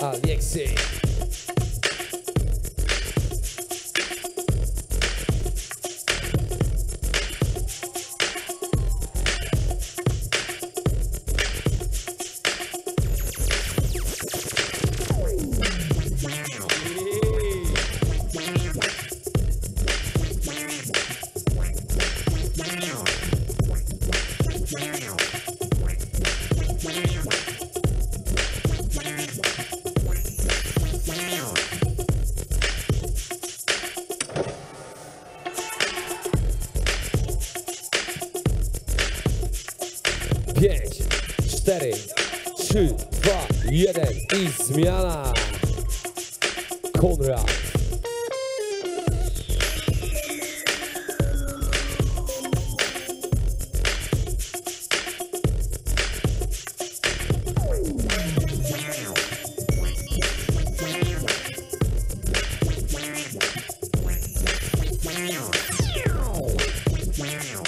Uh, Alexei. 5, 4, 3, 2, 1 i zmiana. Konrad. Wow.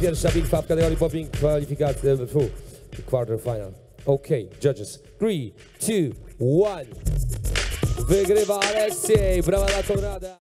Pierwsza Five w kategorii popping kwalifikacji, e, fu, quarter final. OK, judges. Three, two, one. Wygrywa Aleksiej, brawa dla Konrada.